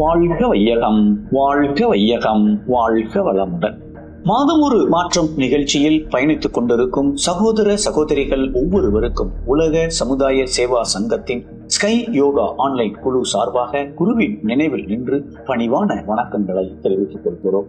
வாழ்க வையகம் வாழ்க வையகம் வாழ்க வளமுடன். மாதம் ஒரு மாற்றம் நிகழ்ச்சியில் பயணித்துக் கொண்டிருக்கும் சகோதர சகோதரிகள் ஒவ்வொருவருக்கும் உலக சமுதாய சேவா சங்கத்தின் ஸ்கை யோகா ஆன்லைன் குழு சார்பாக குருவின் நினைவில் நின்று பணிவான வணக்கங்களை தெரிவித்துக் கொள்கிறோம்.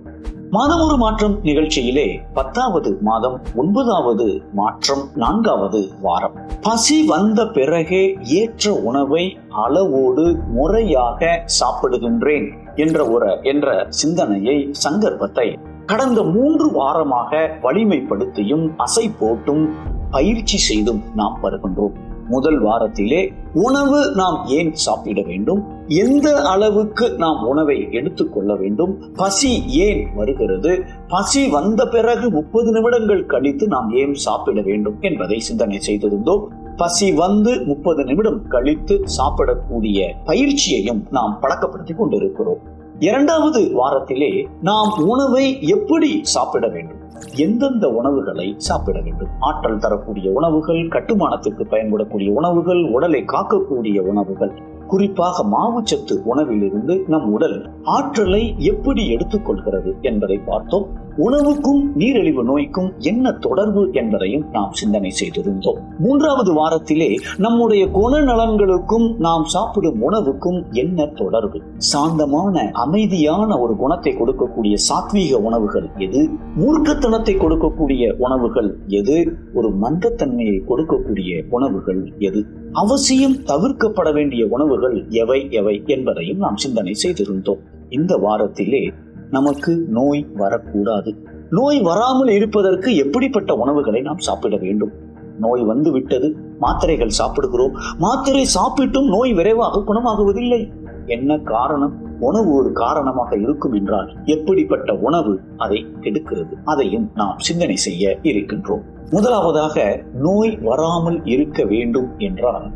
மாதம் ஒரு மாற்றம் நிகழ்ச்சியிலே பத்தாவது மாதம் ஒன்பதாவது மாற்றம் நான்காவது வாரம். பசி வந்த பிறகே ஏற்ற உணவை அளவோடு முறையாக சாப்பிடுகின்றேன் என்ற ஒரு என்ற சிந்தனையை சந்தர்ப்பத்தை கடந்த மூன்று வாரமாக வலிமைப்படுத்தியும் அசை போட்டும் பயிற்சி செய்தும் நாம் வருகின்றோம். முதல் வாரத்திலே உணவு நாம் ஏன் சாப்பிட வேண்டும்? எந்த அளவுக்கு நாம் உணவை எடுத்துக்கொள்ள வேண்டும்? பசி ஏன் வருகிறது? பசி வந்த பிறகு முப்பது நிமிடங்கள் கழித்து நாம் ஏன் சாப்பிட வேண்டும் என்பதை சிந்தனை செய்திருந்தோம். பசி வந்து முப்பது நிமிடம் கழித்து சாப்பிடக்கூடிய பயிற்சியையும் நாம் பழக்கப்படுத்திக் கொண்டிருக்கிறோம். இரண்டாவது வாரத்திலே நாம் உணவை எப்படி சாப்பிட வேண்டும்? எந்தெந்த உணவுகளை சாப்பிட வேண்டும்? ஆற்றல் தரக்கூடிய உணவுகள் கட்டுமானத்துக்கு பயன்படக்கூடிய உணவுகள் உடலை காக்கக்கூடிய உணவுகள். குறிப்பாக மாவுச்சத்து உணவிலிருந்து நம் உடல் ஆற்றலை எப்படி எடுத்துக்கொள்கிறது என்பதை பார்த்தோம். உணவுக்கும் நீரிழிவு நோய்க்கும் என்ன தொடர்பு என்பதையும் நாம் சிந்தனை செய்திருந்தோம். மூன்றாவது வாரத்திலே நம்முடைய குணநலன்களுக்கும் நாம் சாப்பிடும் உணவுக்கும் என்ன தொடர்பு? சாந்தமான அமைதியான ஒரு குணத்தை கொடுக்கக்கூடிய சாத்வீக உணவுகள் எது? மூர்க்கத்தனத்தை கொடுக்கக்கூடிய உணவுகள் எது? ஒரு மந்தத்தன்மையை கொடுக்கக்கூடிய உணவுகள் எது? அவசியம் தவிர்க்கப்பட வேண்டிய உணவுகள் எவை எவை என்பதையும் நாம் சிந்தனை செய்திருந்தோம். இந்த வாரத்திலே நமக்கு நோய் வரக்கூடாது. நோய் வராமல் இருப்பதற்கு எப்படிப்பட்ட உணவுகளை நாம் சாப்பிட வேண்டும்? நோய் வந்து விட்டது மாத்திரைகள் சாப்பிடுகிறோம். மாத்திரை சாப்பிட்டும் நோய் விரைவாக குணமாகுவதில்லை. என்ன காரணம்? உணவு ஒரு காரணமாக இருக்கும் என்றால் எப்படிப்பட்ட உணவு அதை கெடுக்கிறது? அதையும் நாம் சிந்தனை செய்ய இருக்கின்றோம். முதலாவதாக நோய் வராமல் இருக்க வேண்டும் என்றால்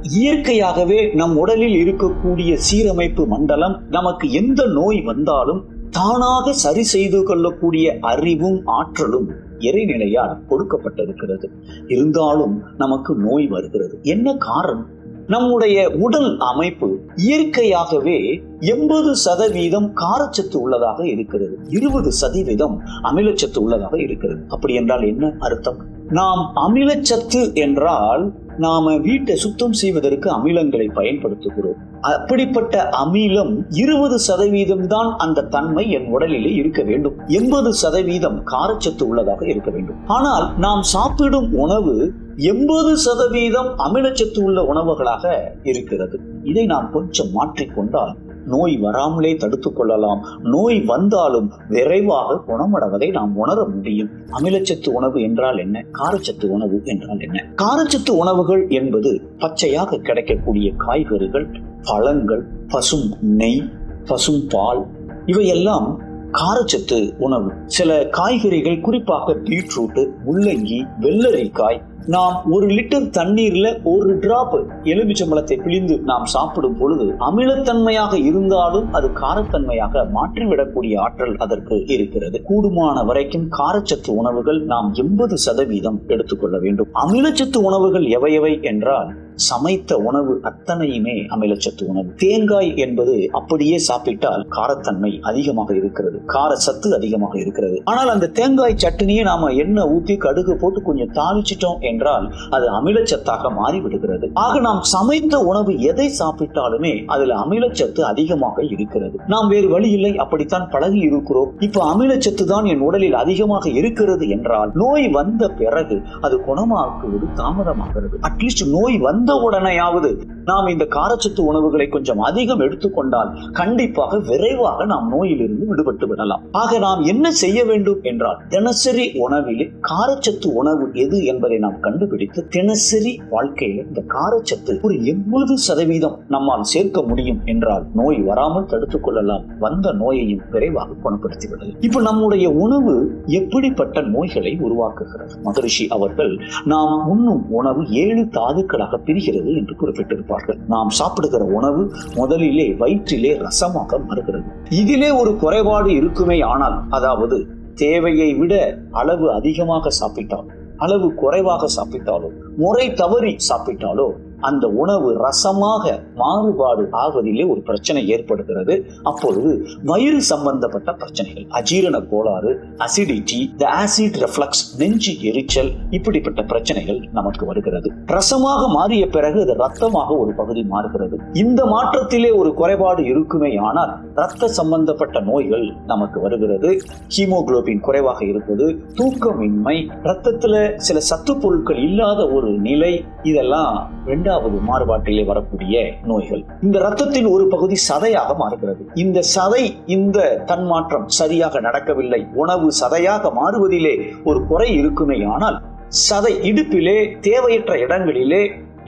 இயற்கையாகவே நம் உடலில் இருக்கக்கூடிய சீரமைப்பு மண்டலம் நமக்கு எந்த நோய் வந்தாலும் தானாக சரி செய்து கொள்ளக்கூடிய அறிவும் ஆற்றலும் இறைநிலையால் கொடுக்கப்பட்டிருக்கிறது. இருந்தாலும் நமக்கு நோய் வருகிறது. என்ன காரணம்? நம்முடைய உடல் அமைப்பு இயற்கையாகவே எண்பது சதவீதம் காரச்சத்து உள்ளதாக இருக்கிறது. இருபது சதவீதம் அமிலச்சத்து உள்ளதாக இருக்கிறது. அப்படி என்றால் என்ன அர்த்தம்? நாம் அமிலச்சத்து என்றால் நாம வீட்டை சுத்தம் செய்வதற்கு அமிலங்களை பயன்படுத்துகிறோம். அப்படிப்பட்ட அமிலம் இருபது சதவீதம் தான் அந்த தன்மை என் உடலிலே இருக்க வேண்டும். எண்பது சதவீதம் காரச்சத்து உள்ளதாக இருக்க வேண்டும். ஆனால் நாம் சாப்பிடும் உணவு எண்பது சதவீதம் அமிலச்சத்து உள்ள உணவுகளாக இருக்கிறது. இதை நாம் கொஞ்சம் மாற்றிக்கொண்டால் நோய் வராமலே தடுத்துக் கொள்ளலாம். நோய் வந்தாலும் விரைவாக குணமடைவதை நாம் உணர முடியும். அமிலச்சத்து உணவு என்றால் என்ன? காரச்சத்து உணவு என்றால் என்ன? காரச்சத்து உணவுகள் என்பது பச்சையாக கிடைக்கக்கூடிய காய்கறிகள் பழங்கள் பசும் நெய் பசும் பால் இவையெல்லாம் காரச்சத்து உணவு. சில காய்கறிகள் குறிப்பாக பீட்ரூட் முள்ளங்கி வெள்ளரிக்காய். நாம் ஒரு லிட்டர் தண்ணீர்ல ஒரு டிராப் எலுமிச்சம்பழத்தை பிழிந்து நாம் சாப்பிடும் பொழுது அமிலத்தன்மையாக இருந்தாலும் அது காரத்தன்மையாக மாற்றிவிடக்கூடிய ஆற்றல் அதற்கு இருக்கிறது. கூடுமான வரைக்கும் காரச்சத்து உணவுகள் நாம் எண்பது சதவீதம் எடுத்துக்கொள்ள வேண்டும். அமிலச்சத்து உணவுகள் எவையவை என்றால் சமைத்த உணவு அத்தனையுமே அமிலச்சத்து உணவு. தேங்காய் என்பது அப்படியே சாப்பிட்டால் காரத்தன்மை அதிகமாக இருக்கிறது. கார சத்து அதிகமாக இருக்கிறது. ஆனால் அந்த தேங்காய் சட்னியை நாம எண்ணெய் ஊத்தி கடுகு போட்டு கொஞ்சம் தாளிச்சிட்டோம் என்றால் அது அமிலச்சத்தாக மாறிவிடுகிறது. ஆக நாம் சமைத்த உணவு எதை சாப்பிட்டாலுமே அதுல அமிலச்சத்து அதிகமாக இருக்கிறது. நாம் வேறு வழி இல்லை அப்படித்தான் பழகி இருக்கிறோம் இப்ப அமிலச்சத்து தான் என் உடலில் அதிகமாக இருக்கிறது என்றால் நோய் வந்த பிறகு அது குணமாக்குவது தாமதமாகிறது. அட்லீஸ்ட் நோய் வந்த உடனேயாவது நாம் இந்த காரச்சத்து உணவுகளை கொஞ்சம் அதிகம் எடுத்துக்கொண்டால் கண்டிப்பாக விரைவாக நாம் நோயிலிருந்து விடுபட்டு விடலாம். ஆக நாம் என்ன செய்ய வேண்டும் என்றால் தினசரி உணவிலே காரச்சத்து உணவு எது என்பதை நாம் கண்டுபிடித்து தினசரி வாழ்க்கையில இந்த காரச்சத்து ஒரு எண்பது சதவீதம் நம்மால் சேர்க்க முடியும் என்றால் நோய் வராமல் தடுத்துக் கொள்ளலாம். வந்த நோயையும் விரைவாக குணப்படுத்தி விடலாம். இப்ப நம்முடைய உணவு எப்படிப்பட்ட நோய்களை உருவாக்குகிறது? மகரிஷி அவர்கள் நாம் உண்ணும் உணவு ஏழு தாதுக்களாக பிரிகிறது என்று குறிப்பிட்டிருப்பார்கள். நாம் சாப்பிடுகிற உணவு முதலிலே வயிற்றிலே ரசமாக மாறுகிறது. இதிலே ஒரு குறைபாடு இருக்குமே ஆனால் அதாவது தேவையை விட அளவு அதிகமாக சாப்பிட்டால் அளவு குறைவாக சாப்பிட்டாலோ முறை தவறி சாப்பிட்டாலோ அந்த உணவு ரசமாக மாறுபாடு ஆவதிலே ஒரு பிரச்சனை ஏற்படுகிறது. அப்பொழுது வயிறு சம்பந்தப்பட்ட பிரச்சனைகள் அஜீரண கோளாறு அசிடிட்டி த ஆசிட் ரெஃப்ளக்ஸ் நெஞ்சு எரிச்சல் இப்படிப்பட்ட பிரச்சனைகள் நமக்கு வருகிறது. ரசமாக மாறிய பிறகு அது ரத்தமாக ஒரு பகுதி மாறுகிறது. இந்த மாற்றத்திலே ஒரு குறைபாடு இருக்குமே ஆனால் ரத்த சம்பந்தப்பட்ட நோய்கள் நமக்கு வருகிறது. ஹீமோகுளோபின் குறைவாக இருப்பது தூக்கமின்மை ரத்தத்துல சில சத்து பொருட்கள் இல்லாத ஒரு நிலை இதெல்லாம் ஏழாவது மாறுபாட்டிலே வரக்கூடிய நோய்கள். இந்த ரத்தத்தின் ஒரு பகுதி சதையாக மாறுகிறது. இந்த சதை இந்த தன்மாற்றம் சரியாக நடக்கவில்லை. உணவு சதையாக மாறுவதிலே ஒரு குறை இருக்குமே ஆனால் சதை இடுப்பிலே தேவையற்ற இடங்களிலே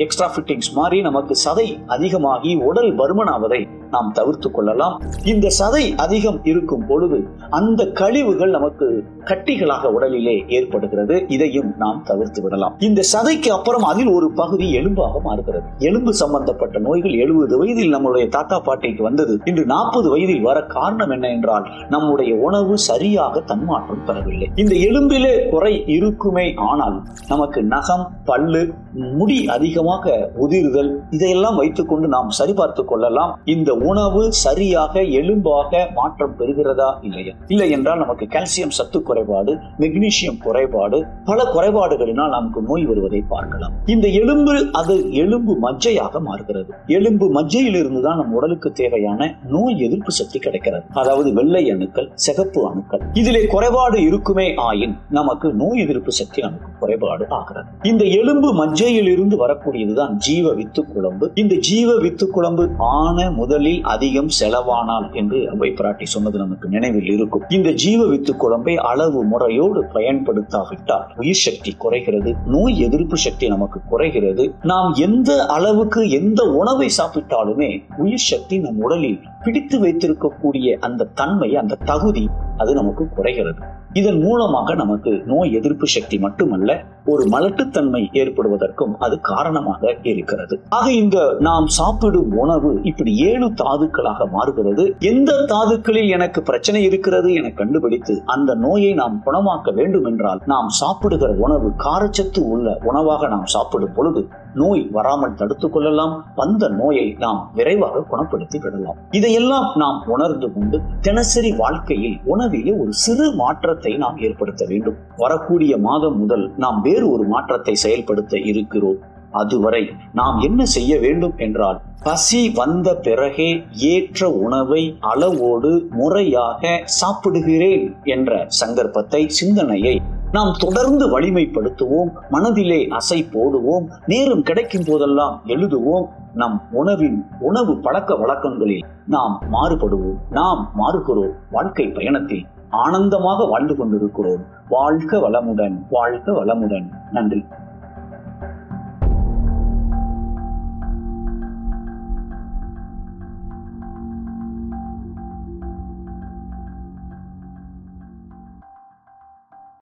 எக்ஸ்ட்ரா ஃபிட்டிங்ஸ் மாறி நமக்கு சதை அதிகமாகி உடல் பருமனாவதை நாம் தவிர்த்து கொள்ளலாம். இந்த சதை அதிகம் இருக்கும் பொழுது அந்த கழிவுகள் நமக்கு கட்டிகளாக உடலிலே ஏற்படுகிறது. இதையும் நாம் தவிர்த்து விடலாம். இந்த சதைக்கு அப்புறம் அதில் ஒரு பகுதி எலும்பாக மாறுகிறது. எலும்பு சம்பந்தப்பட்ட நோய்கள் எழுபது வயதில் நம்முடைய தாத்தா பாட்டிக்கு வந்தது. இன்று நாற்பது வயதில் வர காரணம் என்ன என்றால் நம்முடைய உணவு சரியாக தன்மாற்றம் பெறவில்லை. இந்த எலும்பிலே குறை இருக்குமே ஆனால் நமக்கு நகம் பல்லு முடி அதிகமாக உதிர்தல் இதையெல்லாம் வைத்துக்கொண்டு நாம் சரிபார்த்து கொள்ளலாம். இந்த உணவு சரியாக எலும்பாக மாற்றம் பெறுகிறதா இல்லையா? இல்லை என்றால் நமக்கு கால்சியம் சத்து குறைபாடு மெக்னீசியம் குறைபாடு பல குறைபாடுகளினால் நமக்கு நோய் வருவதை பார்க்கலாம். இந்த எலும்பு அது எலும்பு மஜ்ஜையாக மாறுகிறது. எலும்பு மஜ்ஜையில் இருந்துதான் நம் உடலுக்கு தேவையான நோய் எதிர்ப்பு சக்தி கிடைக்கிறது. அதாவது வெள்ளை அணுக்கள் சிகப்பு அணுக்கள். இதிலே குறைபாடு இருக்குமே ஆயின் நமக்கு நோய் எதிர்ப்பு சக்தி நமக்கு குறைபாடு ஆகிறது இந்த எலும்பு மஜ்ஜையில் இருந்து வரக்கூடியதுதான் ஜீவ வித்து குழம்பு. இந்த ஜீவ வித்து குழம்பு ஆன முதலில் அதிகம் செலவானால் என்று அவை பிராட்டி சொன்னது நமக்கு நினைவில் இருக்கும். இந்த ஜீவ வித்து குழம்பை அளவு முறையோடு பயன்படுத்தாவிட்டால் உயிர் சக்தி குறைகிறது நோய் எதிர்ப்பு சக்தி நமக்கு குறைகிறது. நாம் எந்த அளவுக்கு எந்த உணவை சாப்பிட்டாலுமே உயிர் சக்தி நம் உடலில் பிடித்து வைத்திருக்கக்கூடிய அந்த தன்மை அந்த தகுதி அது நமக்கு குறைகிறது. இதன் மூலமாக நமக்கு நோய் எதிர்ப்பு சக்தி மட்டுமல்ல ஒரு மலட்டுத்தன்மை ஏற்படுவதற்கும் அது காரணமாக இருக்கிறது. ஆக இந்த நாம் சாப்பிடும் உணவு இப்படி ஏழு தாதுக்களாக மாறுகிறது. எந்த தாதுக்களில் எனக்கு பிரச்சனை இருக்கிறது என கண்டுபிடித்து அந்த நோயை நாம் குணமாக்க வேண்டும் என்றால் நாம் சாப்பிடுகிற உணவு காரச்சத்து உள்ள உணவாக நாம் சாப்பிடும் பொழுது நோய் வராமல் தடுத்துக் கொள்ளலாம். வந்த நோயை நாம் விரைவாக குணப்படுத்தி விடலாம். இதை இதையெல்லாம் நாம் உணர்ந்து கொண்டு தினசரி வாழ்க்கையில் உணவிலே ஒரு சிறு மாற்றத்தை நாம் ஏற்படுத்த வேண்டும். வரக்கூடிய மாதம் முதல் நாம் வேறு ஒரு மாற்றத்தை செயல்படுத்த இருக்கிறோம். அதுவரை நாம் என்ன செய்ய வேண்டும் என்றால் பசி வந்த பிறகே ஏற்ற உணவை அளவோடு முறையாக சாப்பிடுகிறேன் என்ற சங்கற்பத்தை சிந்தனையை நாம் தொடர்ந்து வலிமைப்படுத்துவோம் மனதிலே அசை போடுவோம் நேரம் கிடைக்கும் போதெல்லாம் எழுதுவோம். நம் உணவின் உணவு பழக்க வழக்கங்களில் நாம் மாறுபடுவோம். நாம் மாறுகிறோம். வாழ்க்கை பயணத்தில் ஆனந்தமாக வாழ்ந்து கொண்டிருக்கிறோம். வாழ்க வளமுடன் வாழ்க வளமுடன். நன்றி.